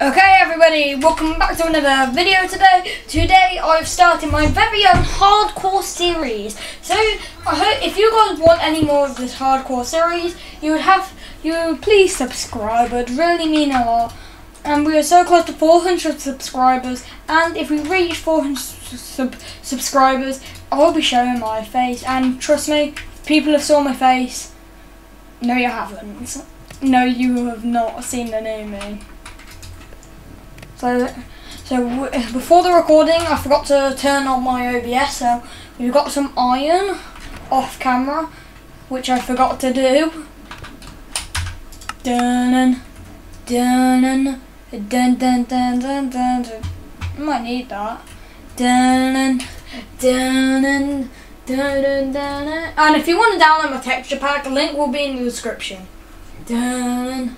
Okay everybody, welcome back to another video today. Today I've started my very own hardcore series. So I hope if you guys want any more of this hardcore series, you would have you please subscribe. It would really mean a lot. And we are so close to 400 subscribers. And if we reach 400 sub subscribers, I'll be showing my face. And trust me, people have saw my face. No, you haven't. No, you have not seen the new me. So, so eh, before the recording, I forgot to turn on my OBS. So we've got some iron off camera, which I forgot to do. Dun dun dun dun dun dun. dun. I might need that. Dun dun dun. Dun, dun, dun, dun. And if you want to download my texture pack, the link will be in the description. Dun,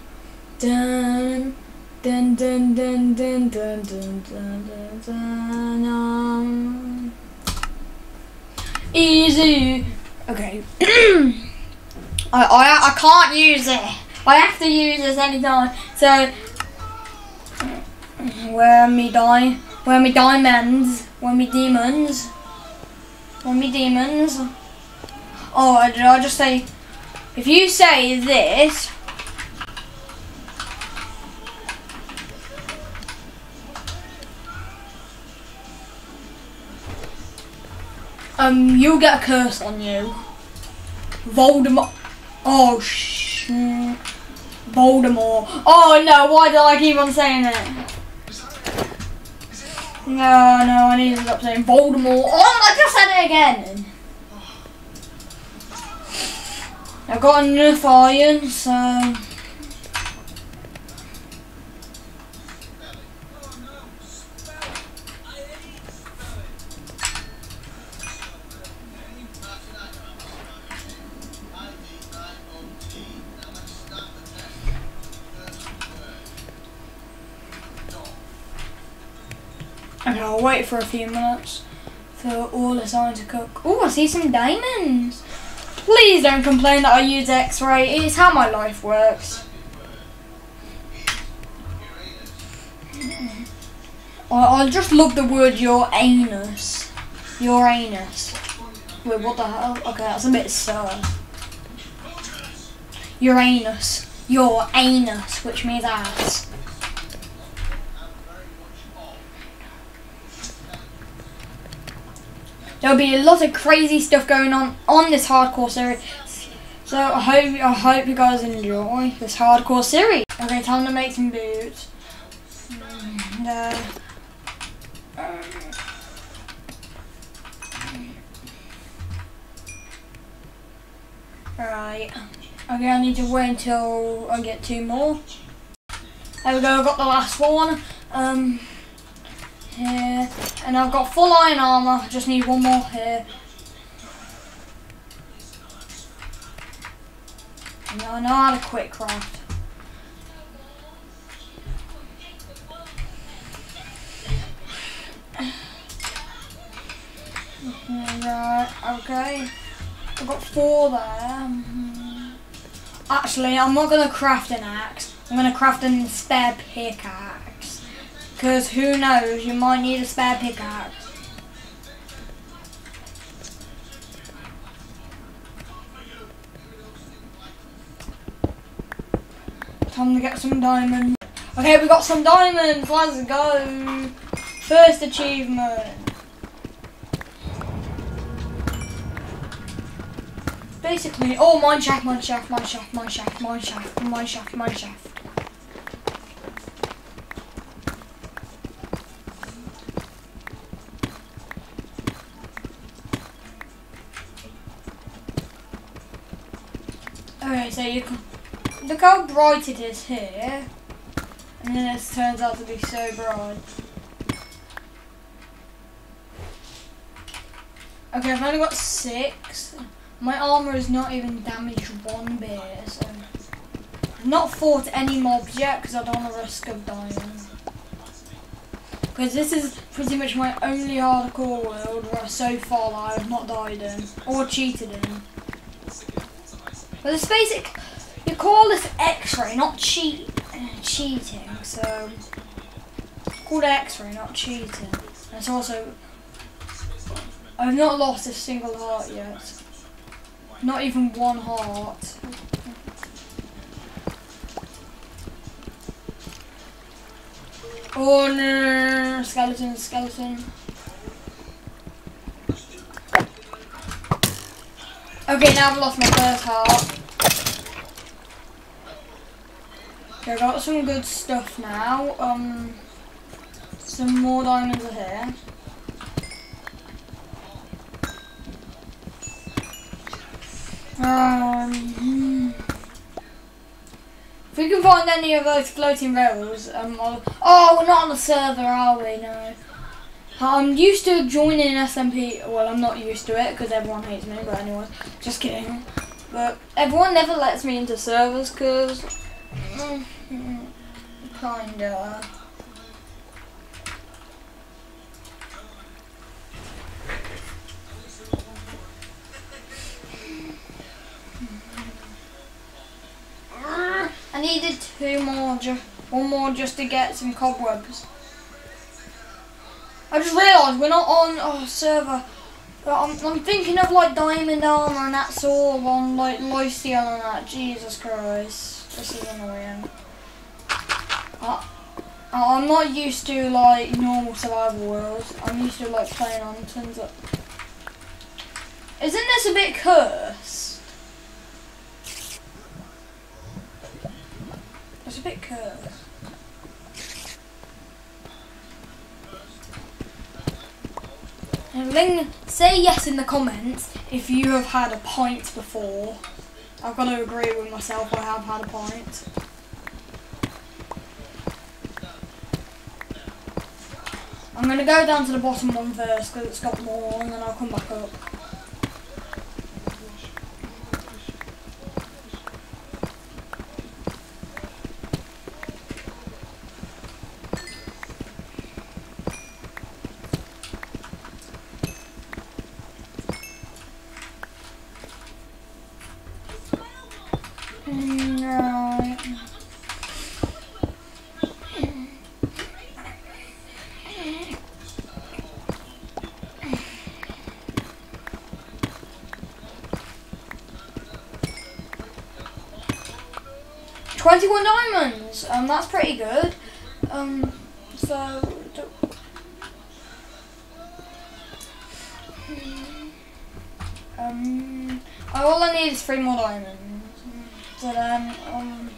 dun, dun, dun, dun, dun, dun, dun, dun, dun, dun, um. Easy. Okay. I, I I can't use it. I have to use this anytime. So where me die? Where me diamonds? Where me demons? Where me demons? Oh, did I just say? If you say this. Um, you'll get a curse on you. Voldemort. Oh, sh. Voldemort. Oh no, why do I keep on saying it? No, no, I need to stop saying Voldemort. Oh, I just said it again. I've got enough iron, so. For a few minutes for all the iron to cook. Oh, I see some diamonds. Please don't complain that I use X-ray. It's how my life works. I, just love the word your anus. Your anus. Wait, what the hell? Okay, that's a bit sir. Uranus. Your anus, which means ass. There'll be a lot of crazy stuff going on on this hardcore series. So I hope I hope you guys enjoy this hardcore series. Okay, time to make some boots. And, uh, um, right. Okay, I need to wait until I get two more. There we go. I got the last one. Um here. And I've got full iron armour, I just need one more here. And I know how to quick craft. Right, uh, okay. I've got four there. Mm-hmm. Actually, I'm not going to craft an axe. I'm going to craft a spare pickaxe. Because who knows, you might need a spare pickaxe. Time to get some diamonds. Okay, we got some diamonds. Let's go. First achievement. Basically, oh, mine shaft, mine shaft, mine shaft, mine shaft, mine shaft, mine shaft, mine shaft. So you can look how bright it is here, and then it turns out to be so bright. Okay, I've only got six. My armor is not even damaged one bit, so I've not fought any mobs yet because I don't want to risk of dying. Because this is pretty much my only hardcore world where so far I have not died in or cheated in. But it's basic. You call this X-ray, not cheat, cheating. So called X-ray, not cheating. And it's also I've not lost a single heart yet. Not even one heart. Oh no, skeleton, skeleton. Okay, now I've lost my first heart. Okay, I got some good stuff now. Um, some more diamonds are here. Um, if we can find any of those floating rails, um, I'll, oh, we're not on the server, are we? No. I'm used to joining SMP. Well, I'm not used to it because everyone hates me. But anyway, just kidding. But everyone never lets me into servers because, mm, kinda. I needed two more, just one more just to get some cobwebs. I just realised we're not on oh, server. I'm, I'm thinking of like diamond armor and that's all on like Lucian and that. Jesus Christ, this is annoying. I, I'm not used to like normal survival worlds. I'm used to like playing on tons of. Isn't this a bit cursed? It's a bit cursed. Ling, say yes in the comments if you have had a pint before. I've got to agree with myself, I have had a pint. I'm going to go down to the bottom one first because it's got more and then I'll come back up. Twenty-one diamonds. Um, that's pretty good. Um, so. Um, all I need is three more diamonds. So then, um,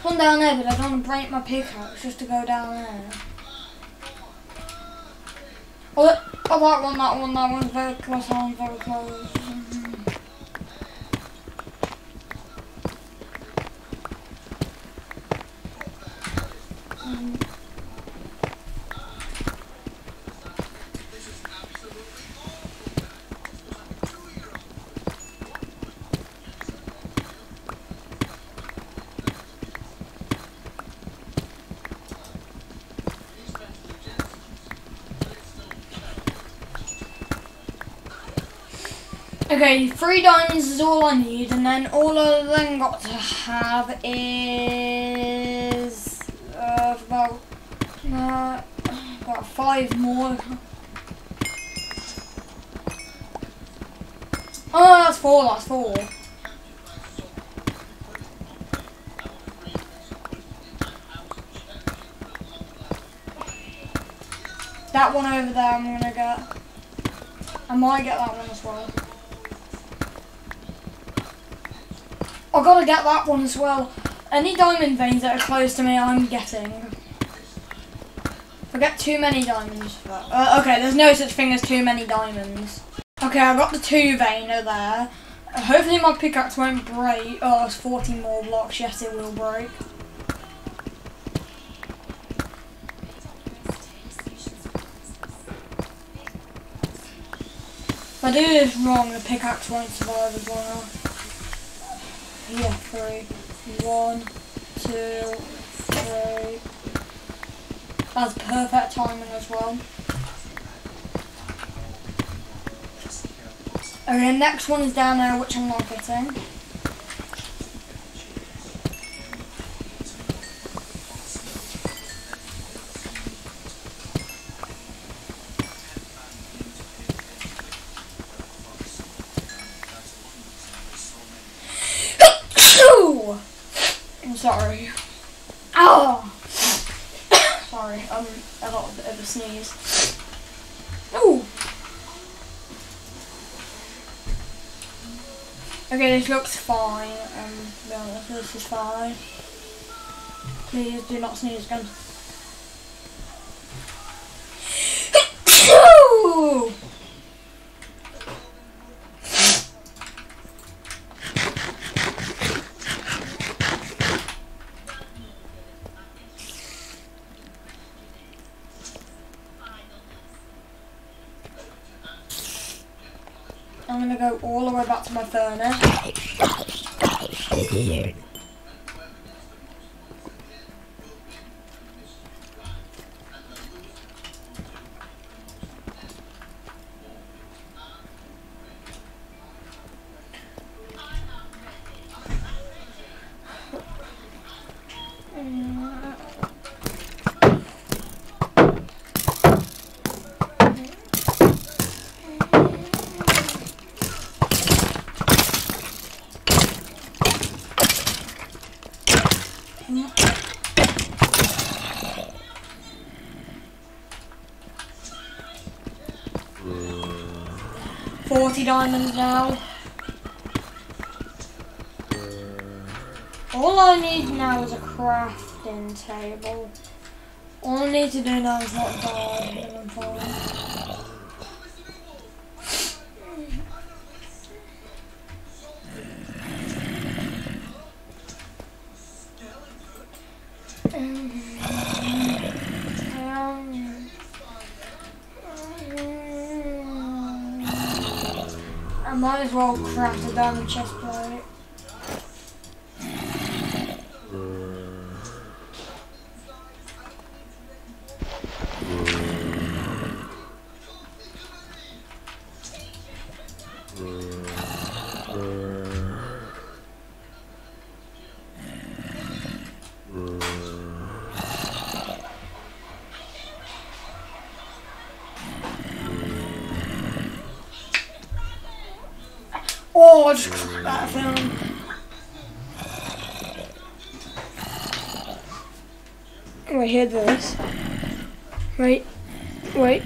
come down there, but I don't want to break my pickaxe just to go down there. Oh, oh, that one, that one, that one's very close, that one's very close. Okay, three diamonds is all I need, and then all I then got to have is uh, about uh, about five more. Oh, that's four. That's four. That one over there, I'm gonna get. I might get that one as well. I gotta get that one as well. Any diamond veins that are close to me, I'm getting. I get too many diamonds. Uh, okay, there's no such thing as too many diamonds. Okay, I got the two veiner there. hopefully my pickaxe won't break. Oh, it's 14 more blocks. Yes, it will break. If I do this wrong, the pickaxe won't survive as well. Yeah, three. One, two, three. That's perfect timing as well. Okay, next one is down there, which I'm not getting. Okay, this looks fine. Um, honest, this is fine. Please do not sneeze again. diamonds now. All I need now is a crafting table. All I need to do now is not die might as well craft a diamond chest. Hear this. Wait, wait.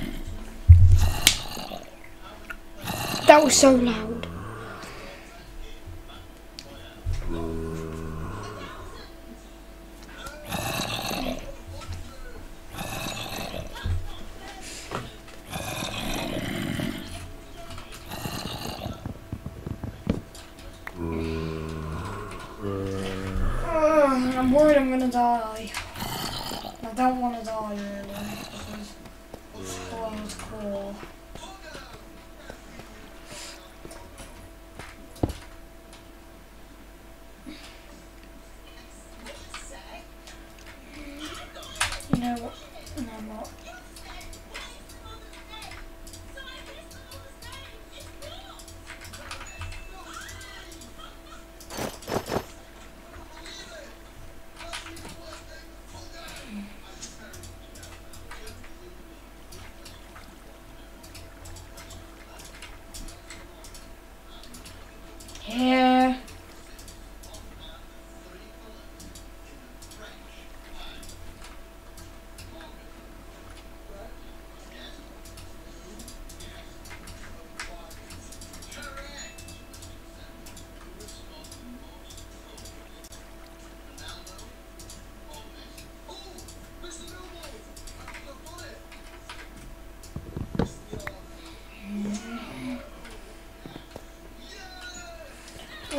That was so loud.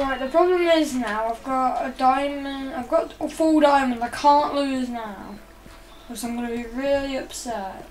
Right, the problem is now I've got a diamond, I've got a full diamond, I can't lose now. Because I'm going to be really upset.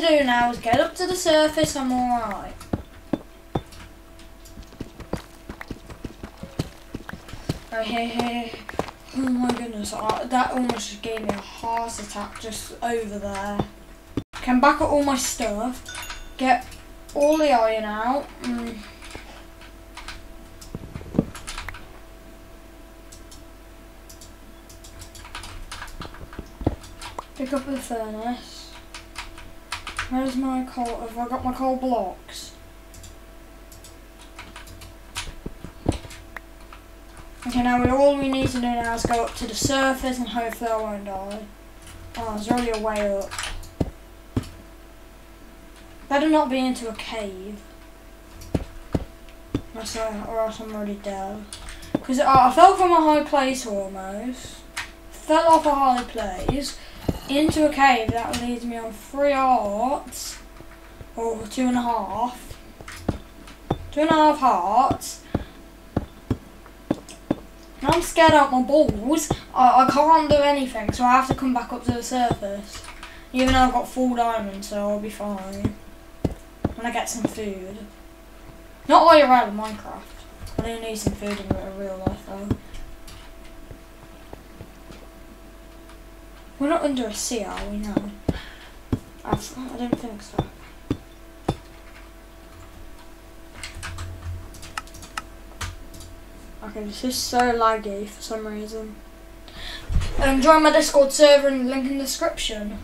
To do now is get up to the surface, I'm alright. Right here. Oh my goodness, that almost gave me a heart attack just over there. Can back up all my stuff, get all the iron out. Mm. Pick up the furnace. Where's my coal? Have I got my coal blocks? Okay, now we, all we need to do now is go up to the surface and hopefully I won't die. Oh, there's already a way up. Better not be into a cave. Or else I'm already dead. Because oh, I fell from a high place almost. Fell off a high place into a cave that leads me on three hearts. Or two and a half. Two and a half hearts. I'm scared out my balls. I, I can't do anything, so I have to come back up to the surface. Even though I've got full diamonds, so I'll be fine. When I get some food. Not IRL in Minecraft. I do need some food in real life though. We're not under a sea, are we? No. I've, don't think so. Okay, this is so laggy for some reason. Um, join my Discord server and link in the description.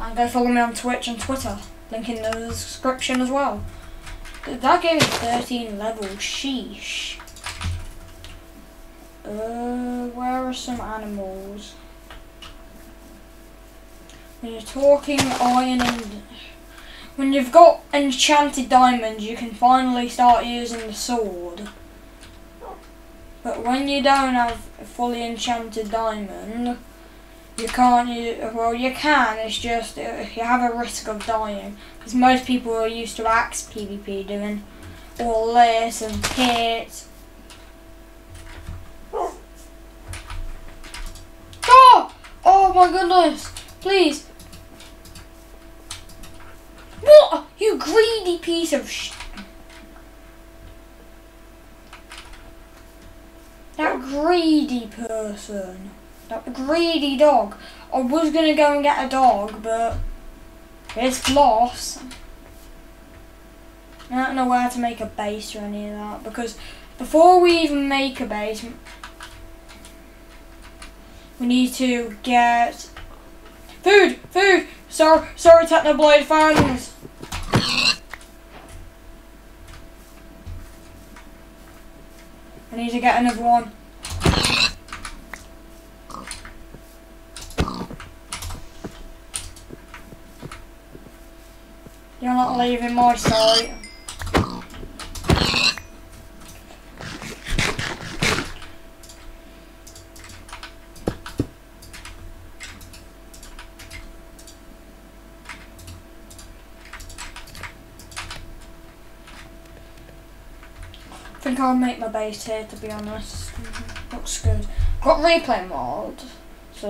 And go follow me on Twitch and Twitter. Link in the description as well. That gave me 13 levels. Sheesh. Uh, where are some animals? When you're talking iron and... When you've got enchanted diamonds, you can finally start using the sword. But when you don't have a fully enchanted diamond, you can't use, well you can, it's just uh, you have a risk of dying. Because most people are used to axe PvP doing all this and hit. Oh! Oh my goodness! Please! What? You greedy piece of sh... That greedy person. That greedy dog. I was going to go and get a dog, but it's lost. I don't know where to make a base or any of that, because before we even make a base, we need to get food, food. Sorry, sorry, Technoblade fans. I need to get another one. You're not leaving my side. I think I'll make my base here to be honest. Mm -hmm. Looks good. Got replay mode, so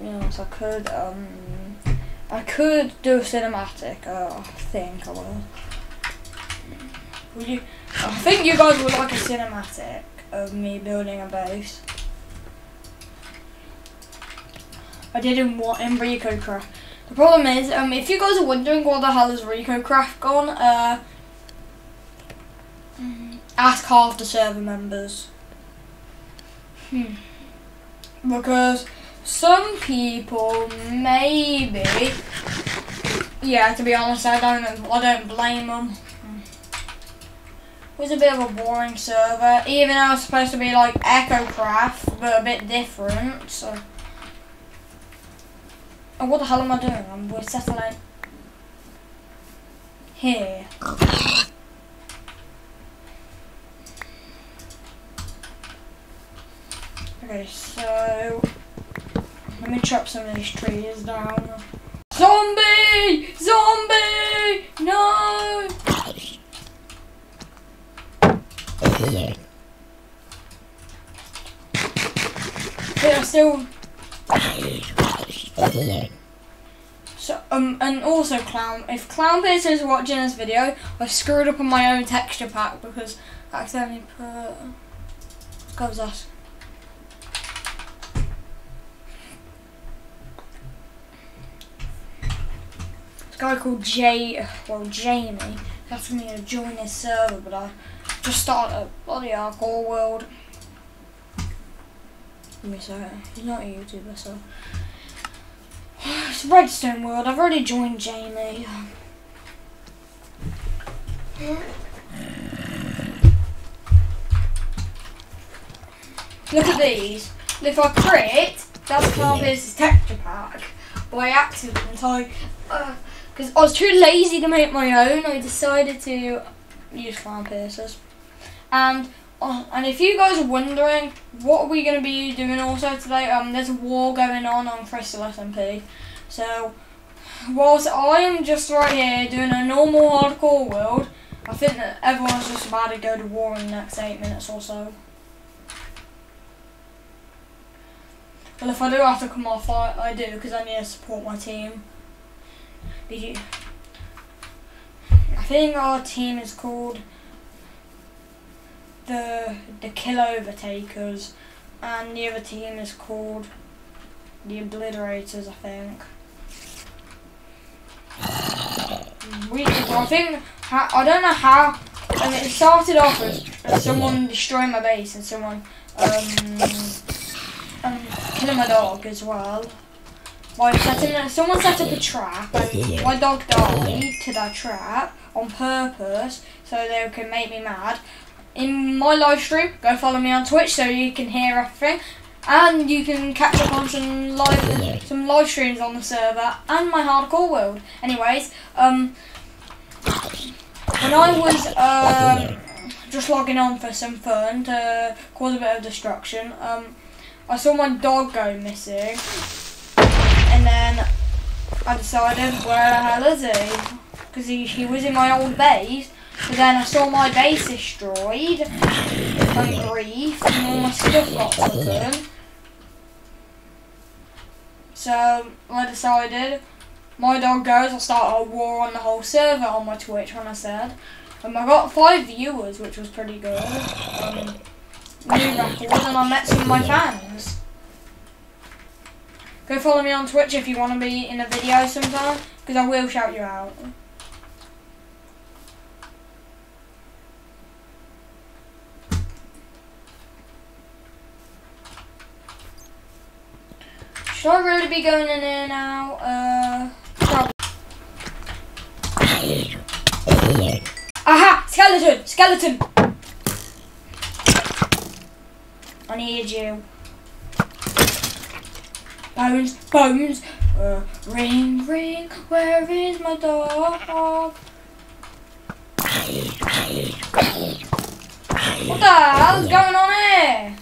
you know, so I could um I could do a cinematic, uh, I think I will. Would you I think you guys would like a cinematic of me building a base. I did in what in RecoCraft. The problem is, um, if you guys are wondering what the hell is RecoCraft gone, uh, ask half the server members. Hmm. Because some people maybe, yeah. To be honest, I don't. I don't blame them. It was a bit of a boring server, even though it's supposed to be like EchoCraft, but a bit different. So, oh, what the hell am I doing? I'm we're settling here. Okay, so let me chop some of these trees down. Zombie! Zombie! No! Yeah, still. So um and also clown if clown piercer is watching this video, I screwed up on my own texture pack because I accidentally put what was guy called Jay well Jamie asked me to join his server but I just started a bloody hardcore world. Give me second. He's not a YouTuber so it's Redstone World. I've already joined Jamie. Look at these. If I crit, that's Clown Pierce's texture pack by accident. I, uh, because I was too lazy to make my own, I decided to use Clown Pierces. And uh, and if you guys are wondering what are we going to be doing also today, um, there's a war going on on Crystal SMP. So whilst I am just right here doing a normal hardcore world, I think that everyone's just about to go to war in the next eight minutes or so. Well, if I do have to come off, I, I do because I need to support my team. Did you? I think our team is called the the Kill Overtakers, and the other team is called the Obliterators. I think. We, I think I don't know how. I mean, it started off as, someone destroying my base and someone um, um, killing my dog as well. Someone set up a trap and my dog died to that trap on purpose so they can make me mad. In my live stream, go follow me on Twitch so you can hear everything. And you can catch up on some live some live streams on the server and my hardcore world. Anyways, um, when I was um, just logging on for some fun to cause a bit of destruction, um, I saw my dog go missing, and then I decided, where the hell is he? Because he, he was in my old base, but then I saw my base destroyed, my grief, and all my stuff got taken. So I decided, my dog goes, I'll start a war on the whole server on my Twitch when I said. And I got five viewers, which was pretty good. Um, new and I met some of my fans. Go follow me on Twitch if you want to be in a video sometime, because I will shout you out. Should I really be going in there now? Uh, Aha! Skeleton! Skeleton! I need you. Bones, bones, uh, ring, ring, where is my dog? What the hell is going on here?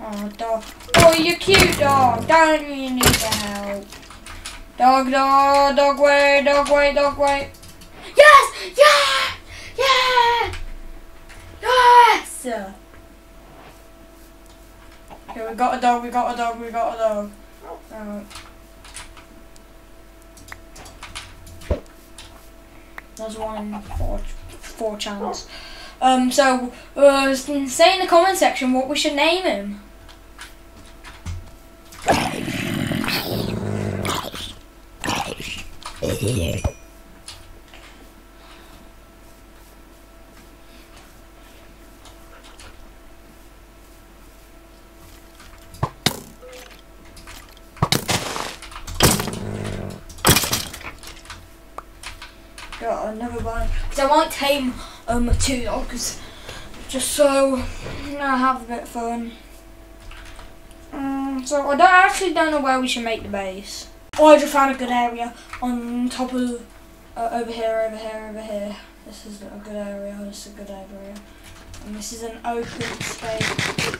Oh, dog. Oh, you cute dog. Don't you need the help? Dog, dog, dog, wait, dog, wait, dog, wait. Yes! Yeah! Yeah! Yes! Here, we got a dog, we got a dog, we got a dog. There's one in four, four channels. Um, so, uh, say in the comment section what we should name him. got another one. Because I might tame um, two dogs. Just so I have a bit of fun. Um, so I don't I actually don't know where we should make the base. Oh, I just found a good area on top of uh, over here, over here, over here. This is a good area. This is a good area. And this is an open space.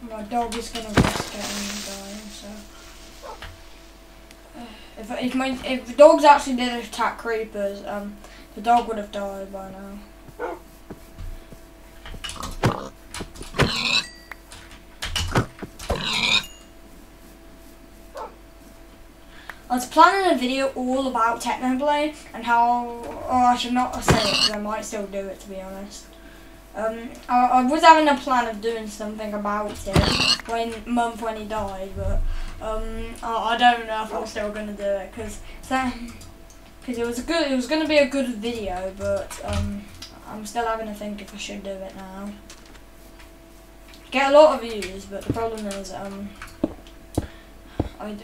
My dog is gonna risk getting dying, so. If, if, my, if the dogs actually did attack creepers, um, the dog would have died by now. I was planning a video all about Technoblade and how, oh I should not say it because I might still do it to be honest. Um, I, I was having a plan of doing something about it when month when he died but um, I, I don't know if I'm still gonna do it because because it was a good it was gonna be a good video, but um, I'm still having to think if I should do it now. Get a lot of views, but the problem is um, I,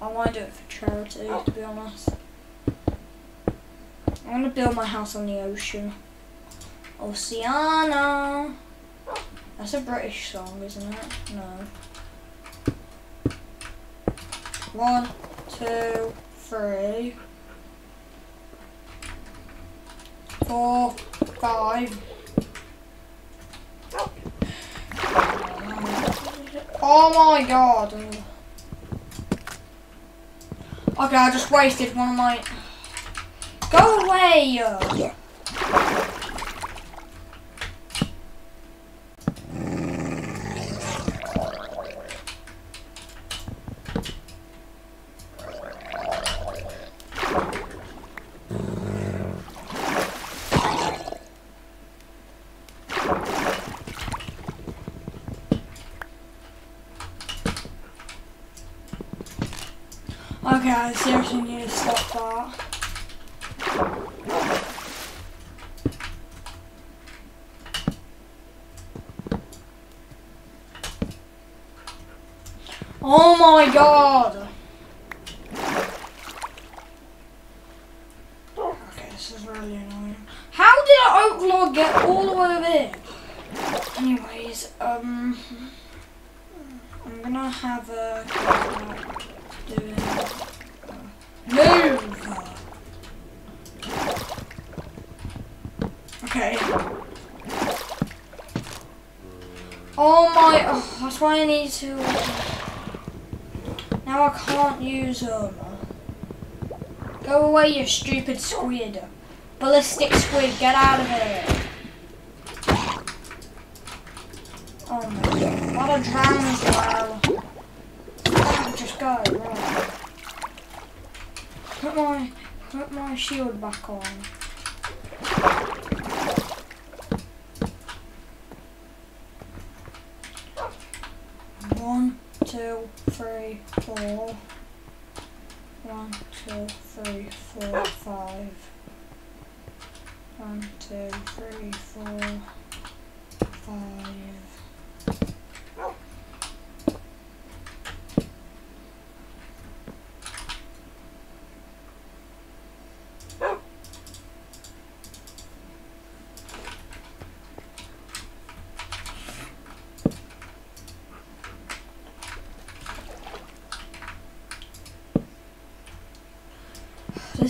I want to do it for charity to be honest. I want to build my house on the ocean. Oceana. That's a British song, isn't it? No. One, two, three, four, five. Oh my god. Okay, I just wasted one of my... Go away! Okay, I seriously need to stop that. Can't use them. Go away you stupid squid. Ballistic squid, get out of here. Oh my god, what a drown as well. Oh, just go, right. Put my put my shield back on. One, two, three, four. One, two, three, four, ah! five. One, two, three, four, five.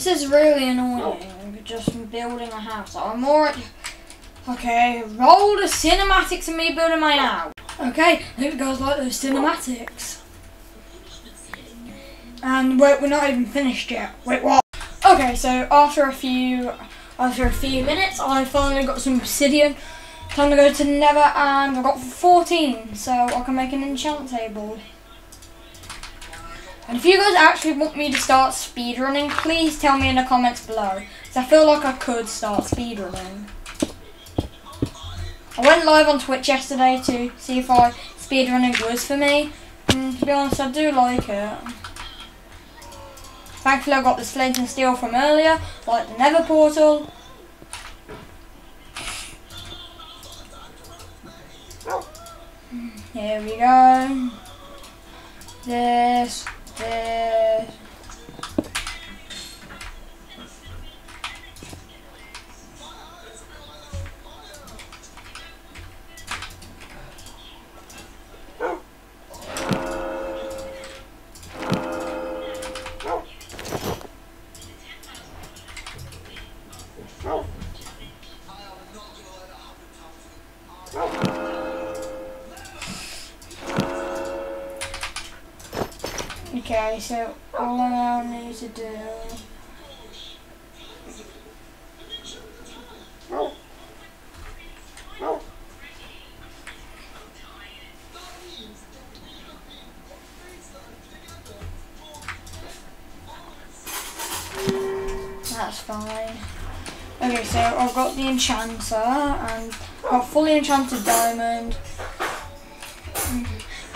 This is really annoying, just building a house. I'm already... Okay, roll the cinematics of me building my house. Okay, I hope you guys like those cinematics. And wait, we're not even finished yet. Wait, what? Okay, so after a few after a few minutes, I finally got some obsidian. Time to go to Nether, and I got 14, so I can make an enchant table. And if you guys actually want me to start speedrunning, please tell me in the comments below. Because I feel like I could start speedrunning. I went live on Twitch yesterday to see if I speedrunning was for me. And to be honest, I do like it. Thankfully I got the Slate and Steel from earlier, like the Nether Portal. Oh. Hmm, here we go. This there. Okay, so all I need to do That's fine. Okay, so I've got the enchanter and I've fully enchanted diamond.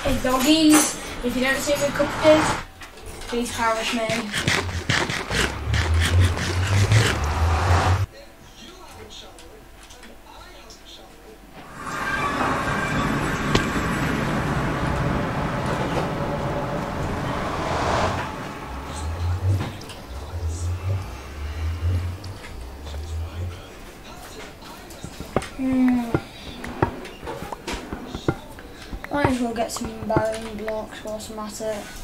Hey doggies, if you don't see me cookies, please perish me. Hmm. Might as well get some bone blocks whilst I'm at it.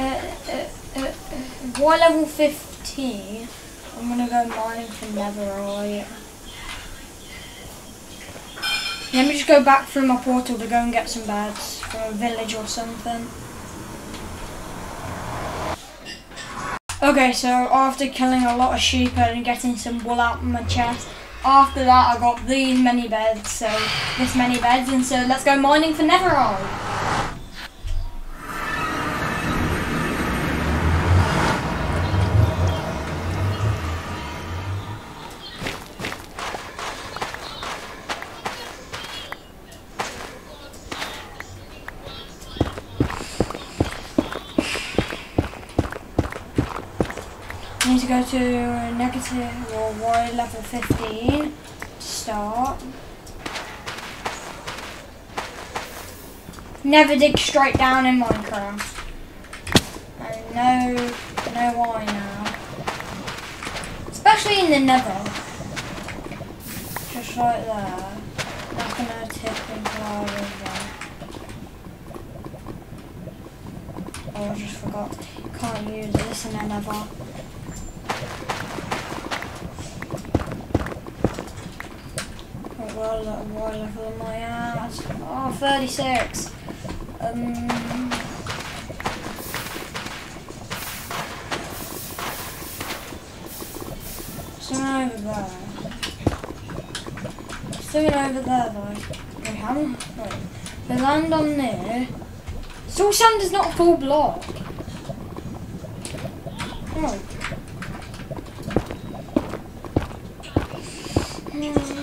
Uh, uh, uh, uh, Y level 15? I'm gonna go mining for netherite. Let me just go back through my portal to go and get some beds for a village or something. Okay, so after killing a lot of sheep and getting some wool out of my chest, after that I got these many beds, so this many beds, and so let's go mining for netherite. To or Y level 15 to start. Never dig straight down in Minecraft. I know, know why now. Especially in the nether. Just right there. Not gonna tip into our river. Oh, I just forgot. Can't use this in a nether. Wait, what level, I at? Oh, 36. Um, over there. Something over there though. Wait, how? Wait. Land on there. Soul sand is not a full block. Oh. Hmm.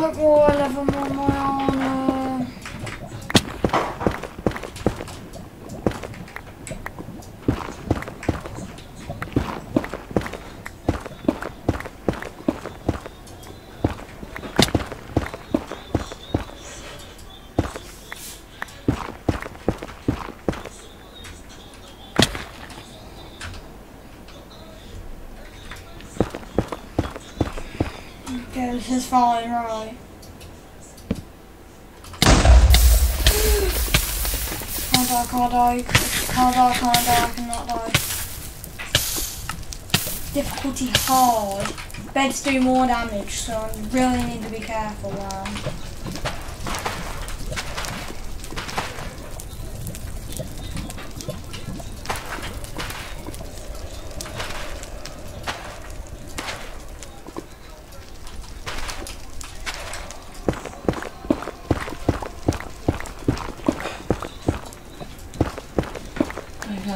What more level more my armor? Is fine, right. Can't die, can't die, can't die, can't die, I cannot die. Difficulty hard. Beds do more damage, so I really need to be careful there.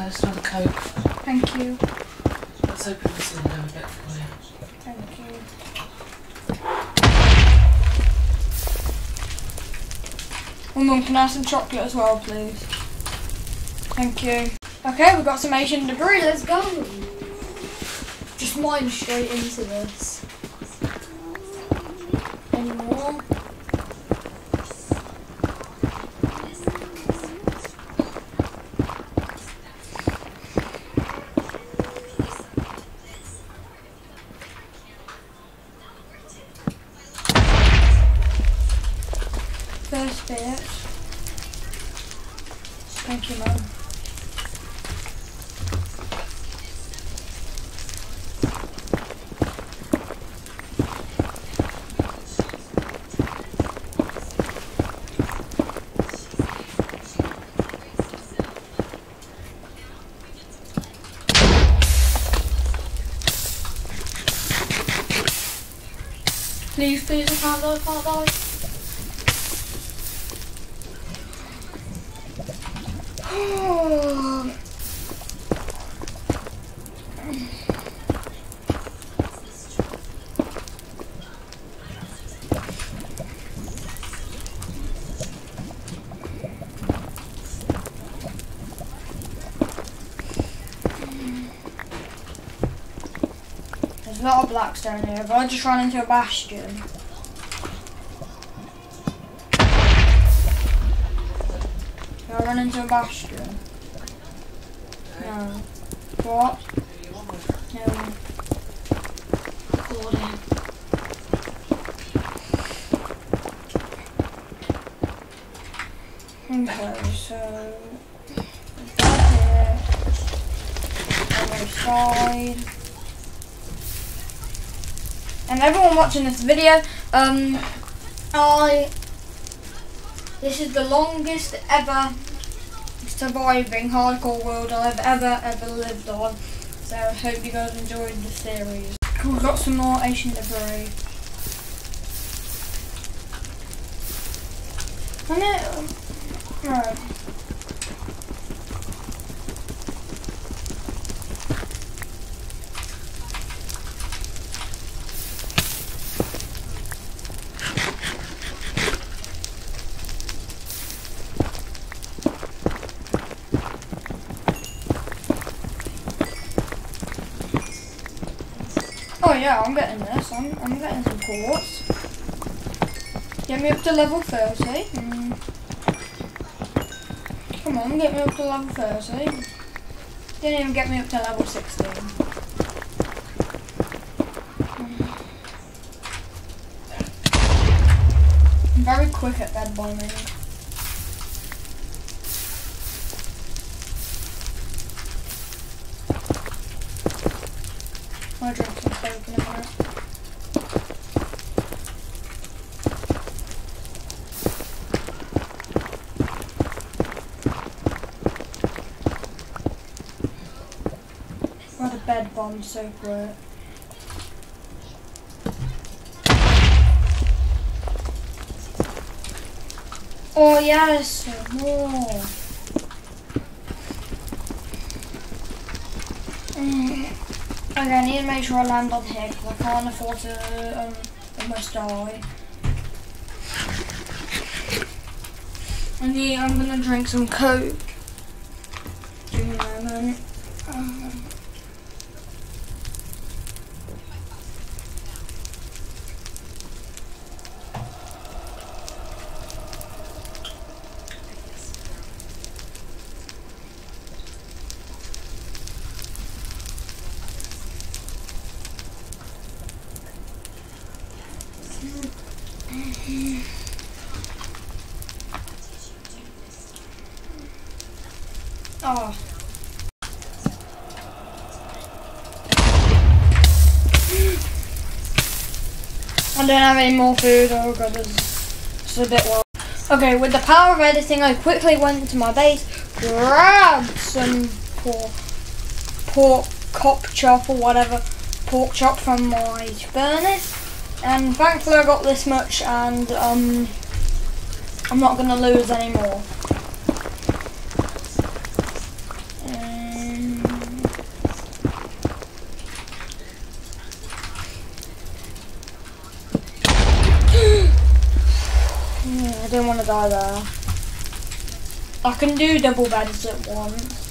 There's another Coke. Thank you. Let's open this window a bit for you. Thank you. Oh, Mum, can I have some chocolate as well, please? Thank you. Okay, we've got some ancient debris. Let's go. Just mine straight into this. Any more? First bit. Thank you, Mum. There's a lot of blacks down here, but I just ran into a bastion. Run into a bastion? No. What? Who you on with? No. Okay, so that's it. Other side. And everyone watching this video, um, I this is the longest ever surviving hardcore world I've ever ever lived on. So I hope you guys enjoyed the series. We've got some more ancient debris. And it, right. Oh yeah, I'm getting this. I'm, I'm getting some quartz. Get me up to level 30. Mm. Come on, get me up to level 30. Didn't even get me up to level 16. Mm. I'm very quick at bed bombing. I'll drink some coke in a minute. Got a bed bomb so quick. Oh yes, more. Mm. Okay, I need to make sure I land on here because I can't afford to um, almost die. And yeah, I'm gonna drink some coke. Give me a moment. Um, Oh. I don't have any more food. Oh god, this is a bit low. Okay, with the power of editing, I quickly went to my base, grabbed some pork, pork cop chop or whatever, pork chop from my furnace, and thankfully I got this much and um, I'm not going to lose anymore. Um, I didn't want to die there. I can do double beds at once.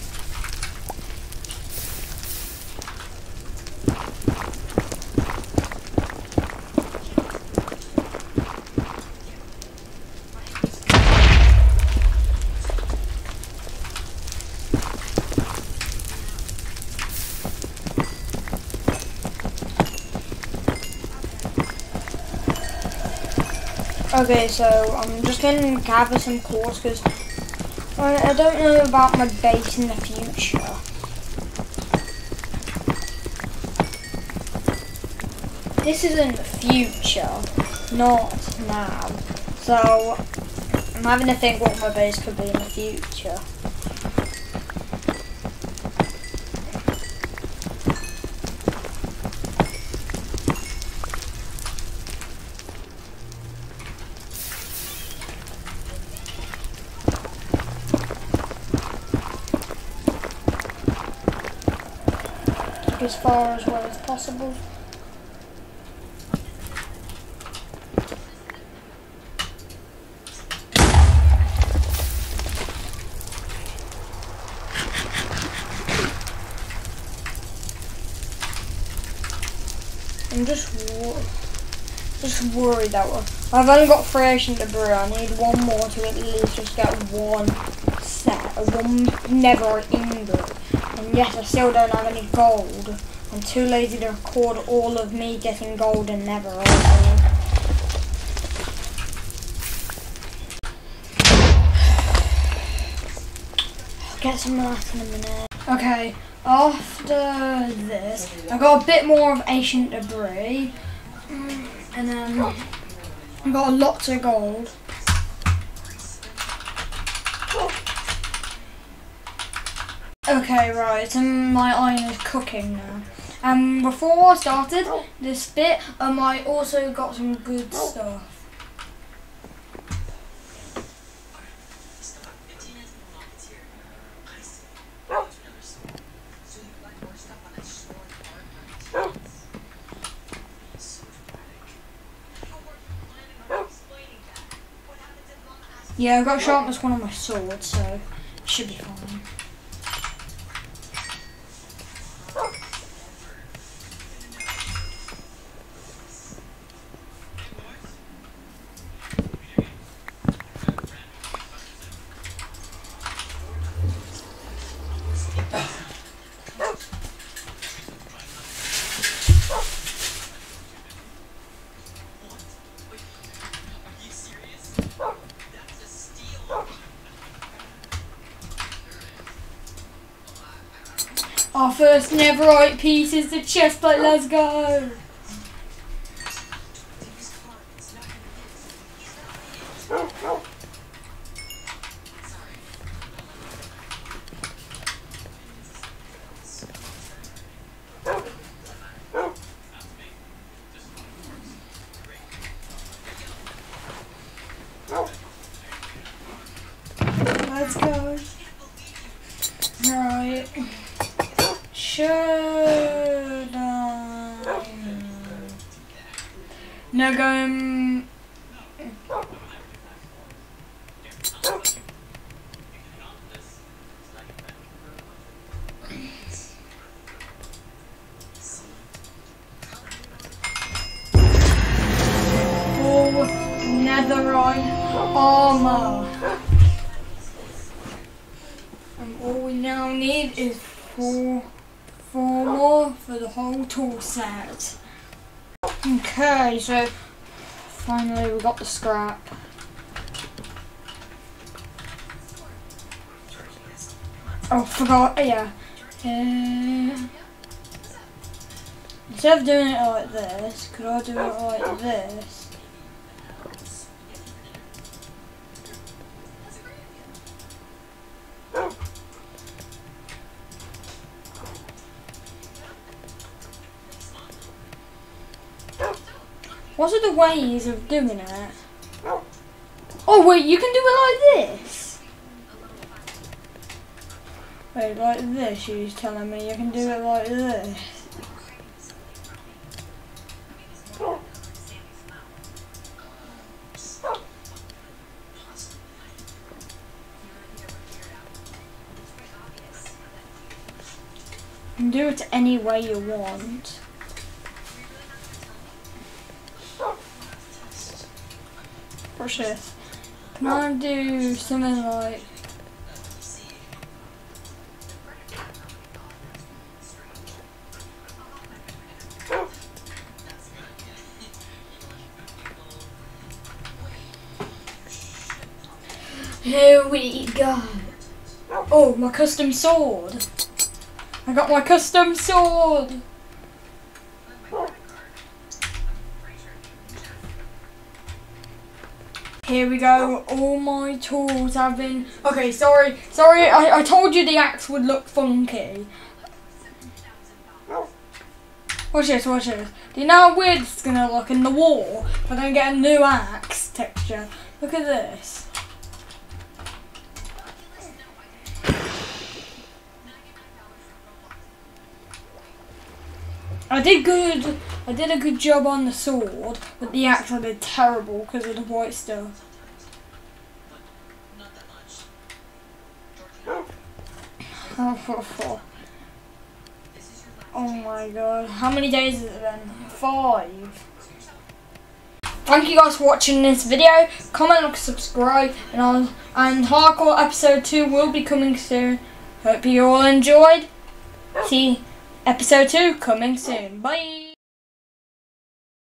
Okay, so I'm just gonna gather some cores because I, I don't know about my base in the future. This is in the future, not now. So I'm having to think what my base could be in the future. as far as well as possible. I'm just wor just worried that one. I've only got three ancient debris. I need one more to at least just get one set, of one never ingot. And yes, I still don't have any gold. I'm too lazy to record all of me getting gold and never also. I'll get some of in a minute. Okay, after this, I've got a bit more of ancient debris. And then I've got lots of gold. Okay, right, and my iron is cooking now. Um, before I started this bit, um, I also got some good stuff. Yeah, I got sharpness one on my sword, so it should be fine. Our first pieces the chest plate, let's go! Let's go. Right. Should I? No, going. Full netherite armor. And all we now need is four, four more for the whole tool set. Okay, so finally we got the scrap. Oh, forgot, yeah. Uh, instead of doing it like this, could I do it like this? The ways of doing it. Oh. oh wait, you can do it like this. Wait, like this, she's telling me you can do it like this. Do it any way you want. This. Can I do something like Here we go. Oh. oh, my custom sword. I got my custom sword. Here we go. All my tools have been. Okay, sorry, sorry. I, I told you the axe would look funky. Watch this, watch this. Do you know how weird it's gonna look in the wall if I don't get a new axe texture? Look at this. I did good. I did a good job on the sword, but the axe I did terrible because of the white stuff. Oh, oh my god. How many days is it then? Five. Thank you guys for watching this video. Comment, like, subscribe, and on and Hardcore episode two will be coming soon. Hope you all enjoyed. See episode two coming soon. Bye.